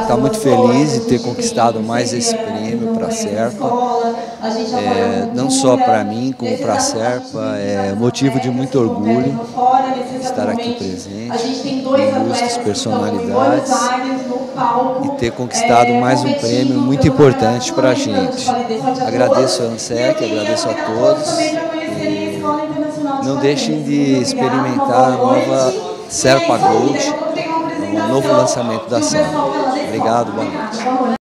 está muito feliz de ter conquistado mais esse prêmio para a Serpa. É, não só para mim, como para a Serpa, é motivo de muito orgulho estar aqui presente, ilustres personalidades e ter conquistado mais um prêmio muito importante para a gente. Agradeço a ANSEC, agradeço a todos e não deixem de experimentar a nova Serpa Gold, o novo lançamento da Serpa. Obrigado, boa noite.